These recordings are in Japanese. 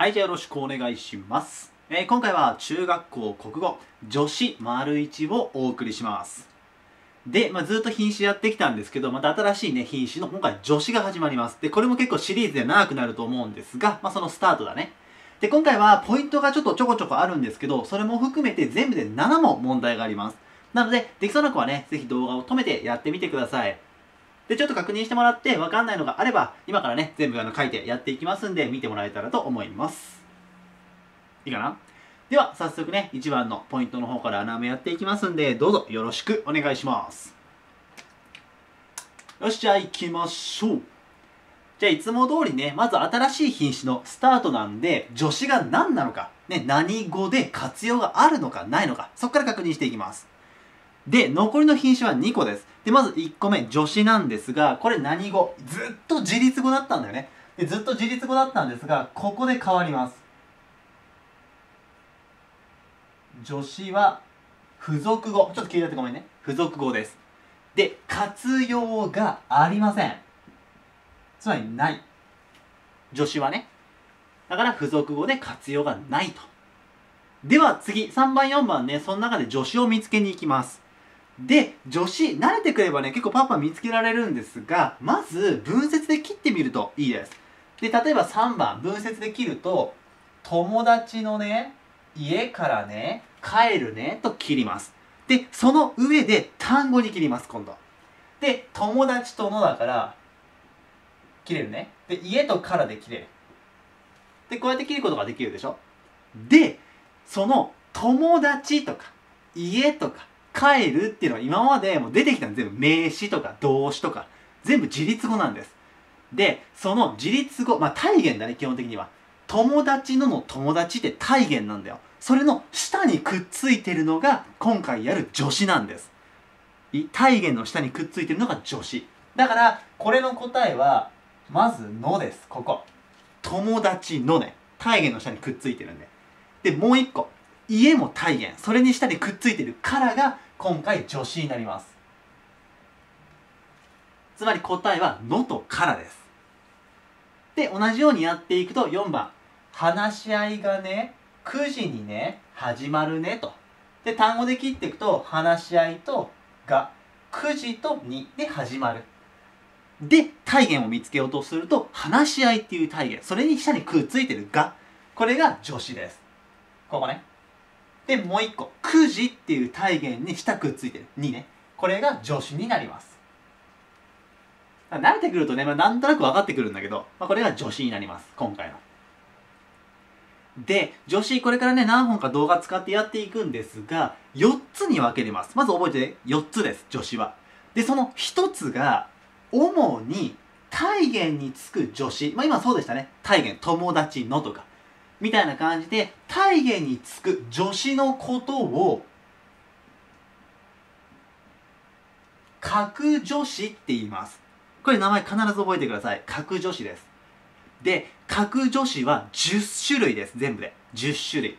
はい、じゃあよろしくお願いします。えー今回は中学校国語女子丸1をお送りします。で、まあ、ずっと品詞やってきたんですけど、また新しいね、品詞の今回女子が始まります。で、これも結構シリーズで長くなると思うんですが、まあ、そのスタートだね。で、今回はポイントがちょっとちょこちょこあるんですけど、それも含めて全部で7問問題があります。なので、できそうな子はね、ぜひ動画を止めてやってみてください。で、ちょっと確認してもらって、わかんないのがあれば、今からね、全部あの書いてやっていきますんで、見てもらえたらと思います。いいかな？では、早速ね、1番のポイントの方から穴埋めやっていきますんで、どうぞよろしくお願いします。よし、じゃあ行きましょう。じゃあ、いつも通りね、まず新しい品種のスタートなんで、助詞が何なのか、ね、何語で活用があるのかないのか、そこから確認していきます。で、残りの品種は2個です。で、まず1個目、助詞なんですが、これ何語？ずっと自立語だったんだよね。で、ずっと自立語だったんですが、ここで変わります。助詞は、付属語。ちょっと聞いててごめんね。付属語です。で、活用がありません。つまり、ない。助詞はね。だから、付属語で活用がないと。では次、3番、4番ね、その中で助詞を見つけに行きます。で、助詞、慣れてくればね、結構パッパ見つけられるんですが、まず、分節で切ってみるといいです。で、例えば3番、分節で切ると、友達のね、家からね、帰るね、と切ります。で、その上で単語に切ります、今度。で、友達とのだから、切れるね。で、家とからで切れる。で、こうやって切ることができるでしょで、その友達とか家とか帰るっていうのは今までもう出てきたの全部名詞とか動詞とか全部自立語なんです。で、その自立語、まあ体言だね、基本的には。友達のの友達って体言なんだよ。それの下にくっついてるのが今回やる助詞なんです。い体言の下にくっついてるのが助詞。だから、これの答えは、まずのです、ここ。友達のね。体言の下にくっついてるんで。で、もう一個。家も体言。それに下にくっついてるからが、今回助詞になります。つまり答えは、のとからです。で、同じようにやっていくと、4番。話し合いがね、9時にね、始まるねと。で、単語で切っていくと、話し合いとが、9時と2で始まる。で、体言を見つけようとすると、話し合いっていう体言。それに下にくっついてるが。これが助詞です。ここね。で、もう一個。9時っていう体言に下くっついてる。2ね。これが助詞になります。慣れてくるとね、まあ、なんとなく分かってくるんだけど、まあ、これが助詞になります。今回の。で、助詞、これからね、何本か動画使ってやっていくんですが、4つに分けれます。まず覚えてね、4つです、助詞は。で、その1つが、主に体言につく助詞。まあ今そうでしたね。体言、友達のとか。みたいな感じで、体言につく助詞のことを、格助詞って言います。これ名前必ず覚えてください。格助詞です。で、格助詞は10種類です。全部で。10種類。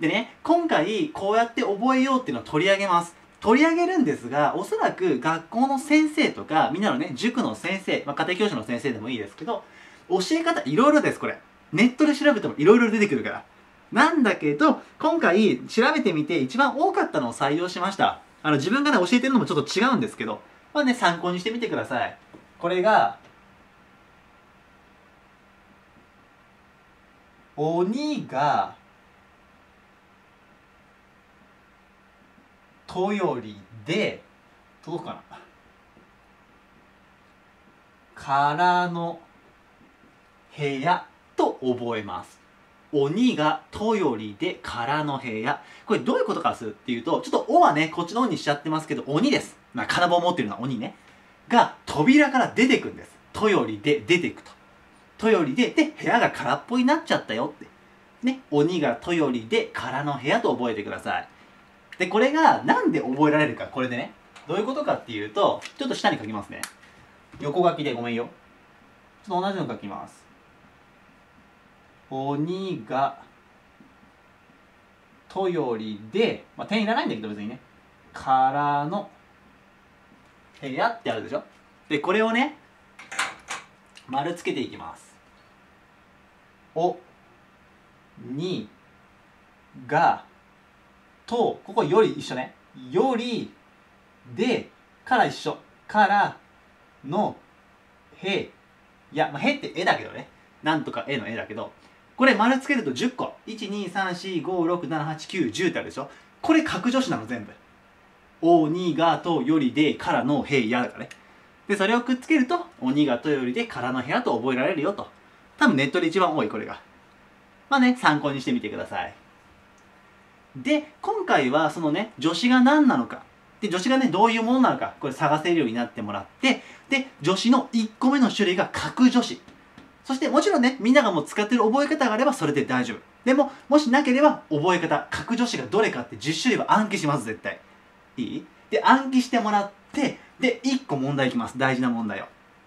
でね、今回こうやって覚えようっていうのを取り上げます。取り上げるんですが、おそらく学校の先生とか、みんなのね、塾の先生、まあ、家庭教師の先生でもいいですけど、教え方いろいろです、これ。ネットで調べてもいろいろ出てくるから。なんだけど、今回調べてみて一番多かったのを採用しました。あの、自分がね、教えてるのもちょっと違うんですけど、まあね、参考にしてみてください。これが、鬼が、とよりで、届くかなからの部屋と覚えます。鬼がとよりでからの部屋。これどういうことかするっていうと、ちょっとおはね、こっちの方にしちゃってますけど、鬼です。まあ、金棒を持ってるのは鬼ね。が、扉から出てくんです。とよりで出てくと。とよりで、で、部屋が空っぽになっちゃったよって。ね、鬼がとよりでからの部屋と覚えてください。で、これがなんで覚えられるか、これでね。どういうことかっていうと、ちょっと下に書きますね。横書きでごめんよ。ちょっと同じの書きます。鬼がとよりで、まあ、点いらないんだけど別にね。からの部屋ってあるでしょ？で、これをね、丸つけていきます。お、にがとここより一緒ね。よりでから一緒。からのへいや、まあ、へって絵だけどね。なんとか絵の絵だけど。これ丸つけると10個12345678910ってあるでしょ？これ格助詞なの全部。おにがとよりでからのへいやだからね。でそれをくっつけるとおにがとよりでからの部屋と覚えられるよと。多分ネットで一番多いこれが。まあね参考にしてみてください。で今回はそのね助詞が何なのか。で助詞がねどういうものなのか。これ探せるようになってもらって。で助詞の1個目の種類が格助詞。そしてもちろんねみんながもう使ってる覚え方があればそれで大丈夫。でももしなければ覚え方格助詞がどれかって10種類は暗記します絶対。いい？で暗記してもらってで1個問題いきます。大事な問題を。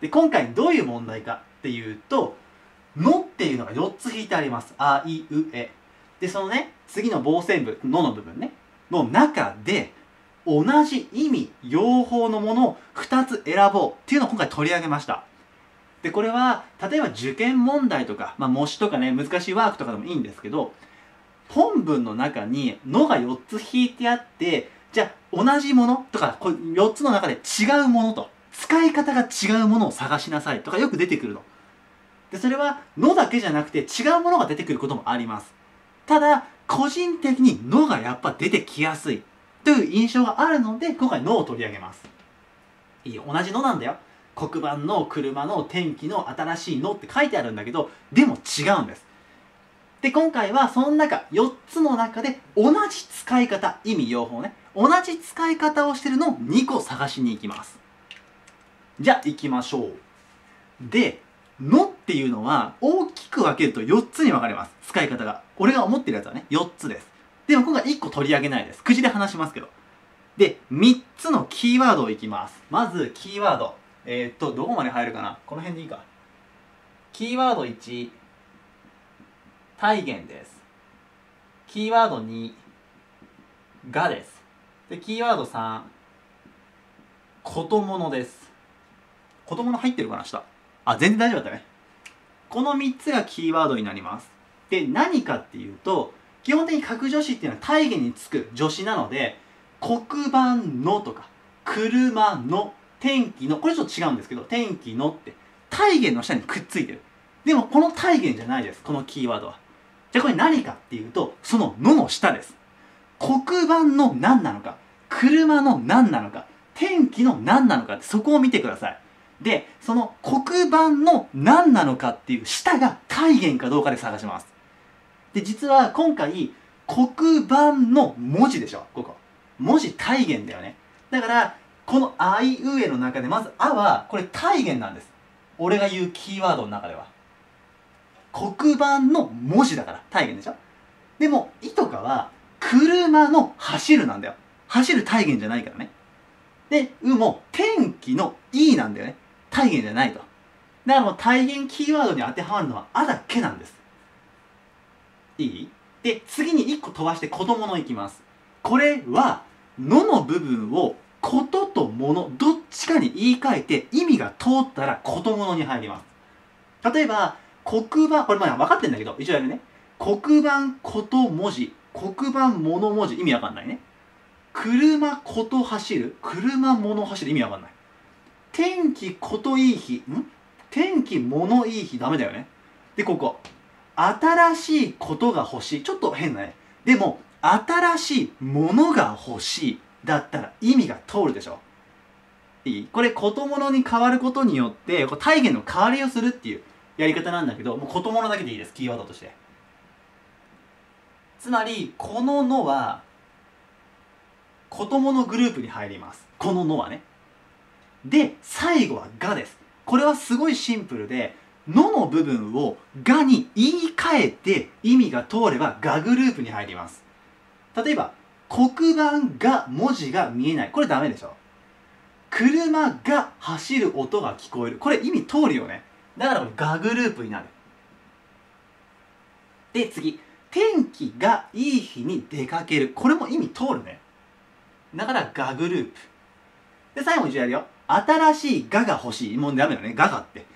で今回どういう問題かっていうと「の」っていうのが4つ引いてあります「あいうえ」でそのね次の傍線部「の」の部分ね。の中で同じ意味用法のものを2つ選ぼうっていうのを今回取り上げました。でこれは例えば受験問題とか、まあ、模試とかね難しいワークとかでもいいんですけど本文の中に「の」が4つ引いてあってじゃあ同じものとかこ4つの中で違うものと使い方が違うものを探しなさいとかよく出てくるの。でそれは「の」だけじゃなくて違うものが出てくることもあります。ただ個人的に「の」がやっぱ出てきやすいという印象があるので今回「の」を取り上げます。いいよ。同じ「の」なんだよ。黒板の車の天気の新しいのって書いてあるんだけどでも違うんですで今回はその中4つの中で同じ使い方意味用法ね同じ使い方をしてるのを2個探しに行きますじゃあ行きましょうで「の」っていうのは大きく分けると4つに分かれます使い方が俺が思ってるやつはね4つですでも今回1個取り上げないです。くじで話しますけど。で、3つのキーワードをいきます。まず、キーワード。えー、っと、どこまで入るかな？この辺でいいか。キーワード1、体現です。キーワード2、がです。で、キーワード3、ことものです。こともの入ってるかな下？あ、全然大丈夫だったね。この3つがキーワードになります。で、何かっていうと、基本的に格助詞っていうのは体現につく助詞なので黒板のとか車の天気のこれちょっと違うんですけど天気のって体現の下にくっついてる。でもこの体現じゃないですこのキーワードは。じゃあこれ何かっていうとその「の」の下です。黒板の何なのか車の何なのか天気の何なのかってそこを見てください。でその黒板の何なのかっていう下が体現かどうかで探します。で実は今回黒板の文字でしょここ。文字体言だよね。だからこの「あいうえ」の中でまず「あ」はこれ体言なんです。俺が言うキーワードの中では。黒板の文字だから体言でしょ？でも「い」とかは車の走るなんだよ。走る体言じゃないからね。で「う」も天気の「いい」なんだよね。体言じゃないと。だからもう体言キーワードに当てはまるのは「あ」だけなんです。いい？で次に1個飛ばして子供のいきます。これは「の」の部分を「こと」と「もの」どっちかに言い換えて意味が通ったら「こともの」に入ります。例えば黒板これまあ分かってんだけど一応やるね。黒板こと文字黒板もの文字意味わかんないね。車こと走る車物走る意味わかんない。天気こといい日ん？天気物いい日ダメだよね。でここ。新しいことが欲しい。ちょっと変なね。でも新しいものが欲しい。だったら意味が通るでしょ？いい？これことものに変わることによってこう体現の代わりをするっていうやり方なんだけどもうことものだけでいいです。キーワードとして。つまりこの「の」はことものグループに入ります。この「の」はね。で最後は「が」です。これはすごいシンプルでのの部分をがに言い換えて意味が通ればがグループに入ります。例えば黒板が文字が見えない。これダメでしょ。車が走る音が聞こえる。これ意味通るよね。だからこれがグループになる。で次。天気がいい日に出かける。これも意味通るね。だからがグループ。で最後一応やるよ。新しいがが欲しい。もうダメだね。ががって。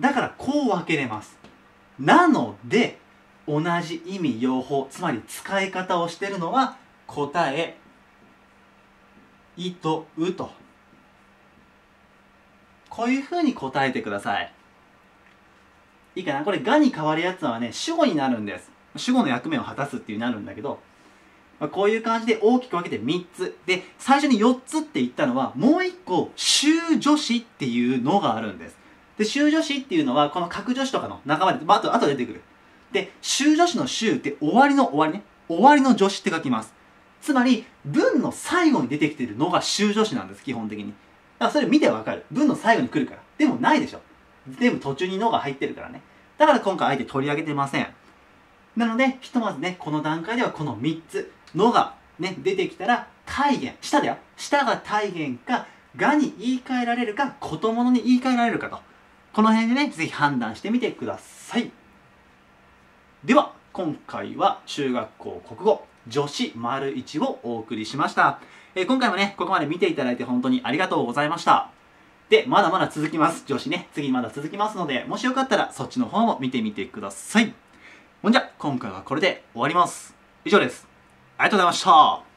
だからこう分けれます。なので同じ意味用法。つまり使い方をしてるのは答え「い」と「う」と。こういうふうに答えてください。いいかな？これ「が」に変わるやつはね主語になるんです。主語の役目を果たすっていうなるんだけど、まあ、こういう感じで大きく分けて3つ。で最初に4つって言ったのはもう1個修助詞っていうのがあるんです。で修助詞っていうのはこの格助詞とかの仲間で、まあ、あと後で出てくる。で修助詞の修って終わりの終わりね。終わりの助詞って書きます。つまり文の最後に出てきているのが修助詞なんです基本的に。だからそれ見てわかる。文の最後に来るから。でもないでしょ。全部途中にのが入ってるからね。だから今回あえて取り上げてません。なのでひとまずねこの段階ではこの3つのがね出てきたら体言下だよ下が体言かがに言い換えられるかことものに言い換えられるかと。この辺でねぜひ判断してみてください。では今回は中学校国語女子丸1をお送りしました、えー、今回もねここまで見ていただいて本当にありがとうございました。でまだまだ続きます。女子ね次まだ続きますのでもしよかったらそっちの方も見てみてください。ほんじゃ今回はこれで終わります。以上です。ありがとうございました。